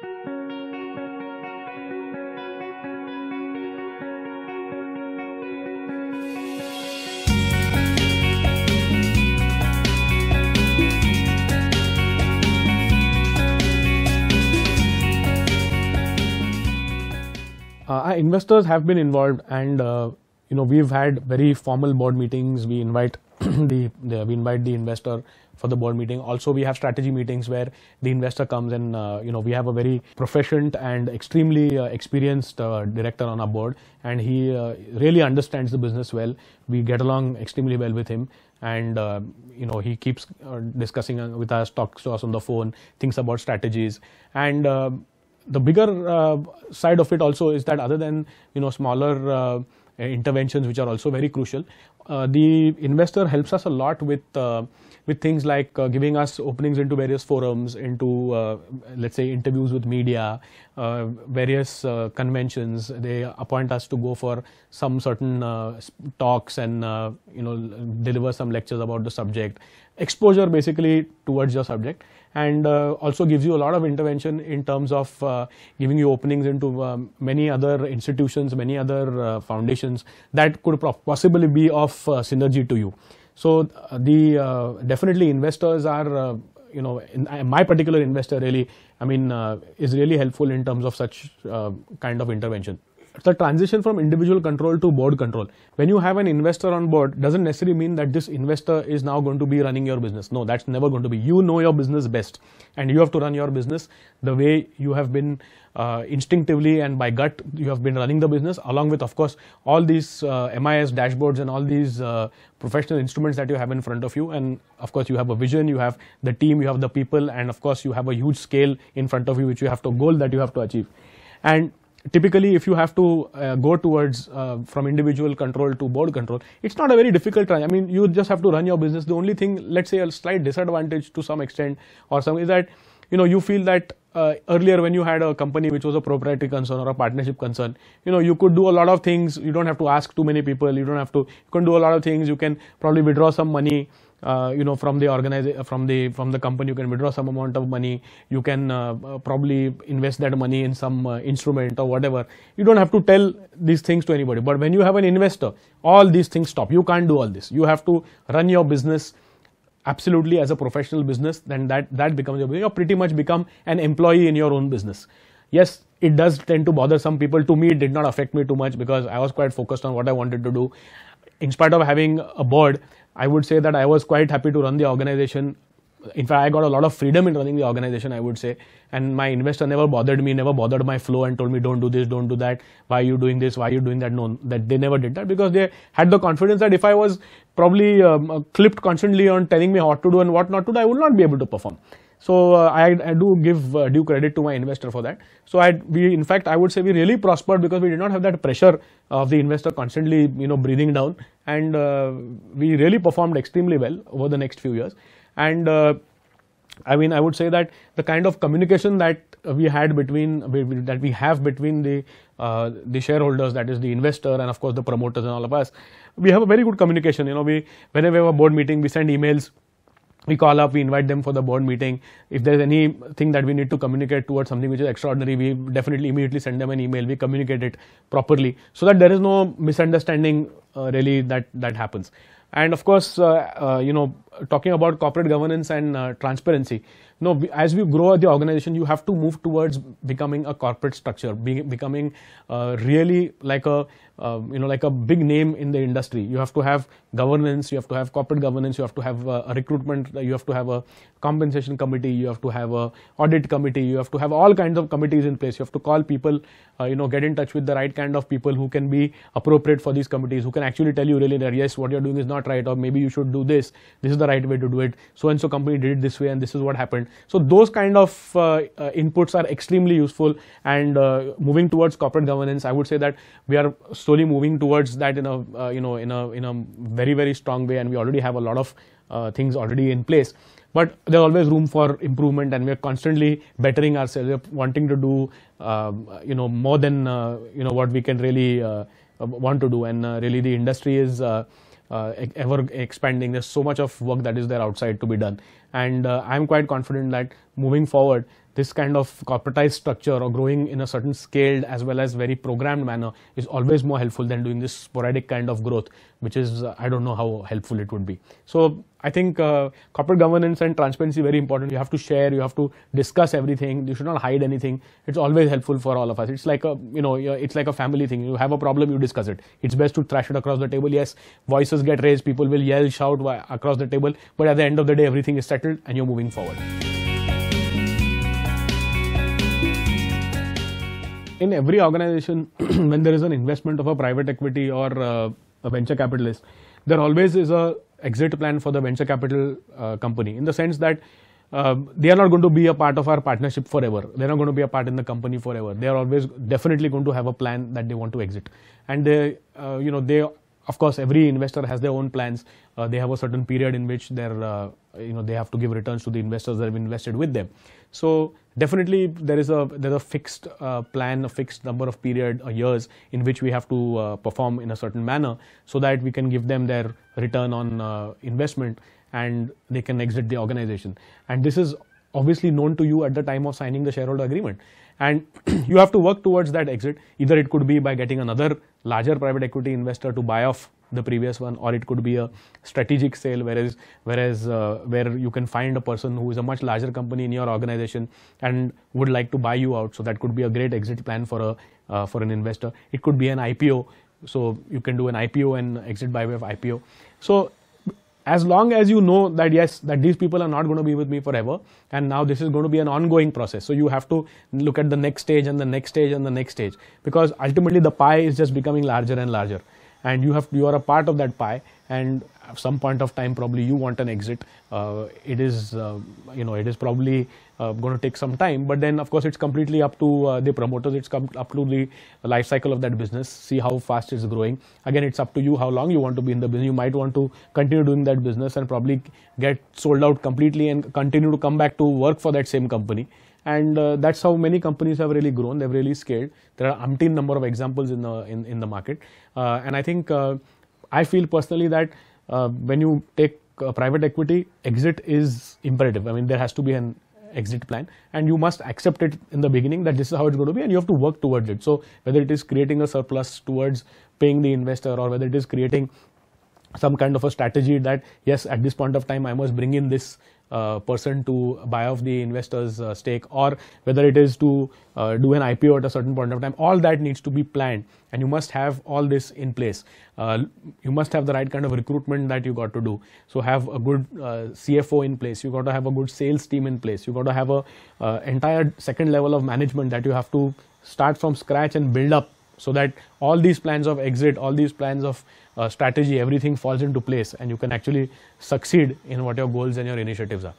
Uh, investors have been involved and uh, you know we've had very formal board meetings. We invite the, the, we invite the investor for the board meeting. Also we have strategy meetings where the investor comes and uh, you know we have a very proficient and extremely uh, experienced uh, director on our board. And he uh, really understands the business well. We get along extremely well with him. And you know he keeps discussing with us talks to us on the phone thinks about strategies. And the bigger uh, side of it also is that other than you know smaller uh, interventions which are also very crucial, uh, the investor helps us a lot with with things like uh, giving us openings into various forums, into uh, let's say interviews with media, uh, various conventions. They appoint us to go for some certain talks and you know deliver some lectures about the subject. Exposure basically towards your subject and uh, also gives you a lot of intervention in terms of uh, giving you openings into um, many other institutions, many other uh, foundations that could possibly be of uh, synergy to you. So the definitely investors are you know, in, my particular investor really, I mean, is really helpful in terms of such kind of intervention the transition from individual control to board control. When you have an investor on board, doesn't necessarily mean that this investor is now going to be running your business. No, that's never going to be. You know your business best, and you have to run your business the way you have been uh, instinctively and by gut. You have been running the business, along with, of course, all these uh, MIS dashboards and all these uh, professional instruments that you have in front of you. And of course, you have a vision, you have the team, you have the people, and of course, you have a huge scale in front of you, which you have to goal that you have to achieve. And typically if you have to uh, go towards uh, from individual control to board control it's not a very difficult i mean you just have to run your business. The only thing let's say a slight disadvantage to some extent or some is that you know you feel that uh, earlier when you had a company which was a proprietary concern or a partnership concern you know you could do a lot of things. You don't have to ask too many people. You don't have to you can do a lot of things. You can probably withdraw some money uh, you know from the organization from the from the company you can withdraw some amount of money. You can uh, uh, probably invest that money in some uh, instrument or whatever. You don't have to tell these things to anybody. But when you have an investor all these things stop. You can't do all this. You have to run your business absolutely as a professional business. Then that that becomes your you pretty much become an employee in your own business. Yes it does tend to bother some people. To me it did not affect me too much because i was quite focused on what i wanted to do. In spite of having a board I would say that I was quite happy to run the organization. In fact, I got a lot of freedom in running the organization, I would say. And my investor never bothered me, never bothered my flow and told me, don't do this, don't do that. Why are you doing this? Why are you doing that? No, that they never did that because they had the confidence that if I was probably um, clipped constantly on telling me what to do and what not to do, I would not be able to perform. So uh, I, I, do give uh, due credit to my investor for that. So I, we, in fact, I would say we really prospered because we did not have that pressure of the investor constantly, you know, breathing down, and uh, we really performed extremely well over the next few years. And uh, I mean, I would say that the kind of communication that we had between that we have between the uh, the shareholders, that is the investor, and of course the promoters and all of us, we have a very good communication. You know, we whenever we have a board meeting, we send emails we call up, we invite them for the board meeting. If there's anything that we need to communicate towards something which is extraordinary, we definitely immediately send them an email. We communicate it properly so that there is no misunderstanding uh, really that that happens. And of course, uh, uh, you know, talking about corporate governance and uh, transparency, no, as we grow the organization, you have to move towards becoming a corporate structure, be, becoming uh, really like a uh, you know like a big name in the industry. You have to have governance, you have to have corporate governance, you have to have uh, a recruitment, you have to have a compensation committee, you have to have a audit committee, you have to have all kinds of committees in place. You have to call people, uh, you know, get in touch with the right kind of people who can be appropriate for these committees, who can actually tell you really that yes, what you're doing is not right, or maybe you should do this. This is the right way to do it. So and so company did it this way, and this is what happened. So those kind of uh, uh, inputs are extremely useful. And uh, moving towards corporate governance, I would say that we are slowly moving towards that in a you know in a in a very very strong way, and we already have a lot of things already in place. But there's always room for improvement. And we're constantly bettering ourselves. We're wanting to do uh, you know more than uh, you know what we can really uh, want to do. And really the industry is ever expanding. There's so much of work that is there outside to be done, and uh, I'm quite confident that moving forward, this kind of corporatized structure or growing in a certain scaled as well as very programmed manner is always more helpful than doing this sporadic kind of growth, which is uh, I don't know how helpful it would be. So I think uh, corporate governance and transparency very important. You have to share, you have to discuss everything. You should not hide anything. It's always helpful for all of us. It's like a you know it's like a family thing. You have a problem, you discuss it. It's best to thrash it across the table. Yes, voices get raised, people will yell, shout across the table, but at the end of the day, everything is settled and you're moving forward. in every organization, when there is an investment of a private equity or uh, a venture capitalist, there always is a exit plan for the venture capital uh, company in the sense that uh, they are not going to be a part of our partnership forever. They're not going to be a part in the company forever. They are always definitely going to have a plan that they want to exit, and they, uh, you know, they of course every investor has their own plans. Uh, they have a certain period in which they're uh, you know they have to give returns to the investors that have invested with them. So definitely there is a there's a fixed uh, plan a fixed number of period uh, years in which we have to uh, perform in a certain manner so that we can give them their return on uh, investment and they can exit the organization. And this is obviously known to you at the time of signing the shareholder agreement. And you have to work towards that exit. Either it could be by getting another larger private equity investor to buy off the previous one or it could be a strategic sale whereas whereas uh, where you can find a person who is a much larger company in your organization and would like to buy you out. So that could be a great exit plan for a uh, for an investor. It could be an ipo so you can do an ipo and exit by way of ipo so as long as you know that yes that these people are not going to be with me forever and now this is going to be an ongoing process. So you have to look at the next stage and the next stage and the next stage. Because ultimately the pie is just becoming larger and larger and you have you are a part of that pie and at some point of time probably you want an exit. Uh, it is uh, you know it is probably uh, going to take some time but then of course it's completely up to uh, the promoters. It's up to the life cycle of that business see how fast it's growing. Again it's up to you how long you want to be in the business. You might want to continue doing that business and probably get sold out completely and continue to come back to work for that same company and uh, that's how many companies have really grown. They've really scaled. There are umpteen number of examples in the in, in the market. Uh, and i think uh, i feel personally that uh, when you take private equity exit is imperative. I mean there has to be an exit plan. And you must accept it in the beginning that this is how it's going to be and you have to work towards it. So whether it is creating a surplus towards paying the investor or whether it is creating some kind of a strategy that yes at this point of time i must bring in this uh, person to buy off the investor's uh, stake or whether it is to uh, do an IPO at a certain point of time, all that needs to be planned and you must have all this in place. Uh, you must have the right kind of recruitment that you got to do. So have a good uh, CFO in place. You got to have a good sales team in place. You got to have a uh, entire second level of management that you have to start from scratch and build up so that all these plans of exit, all these plans of uh, strategy, everything falls into place and you can actually succeed in what your goals and your initiatives are.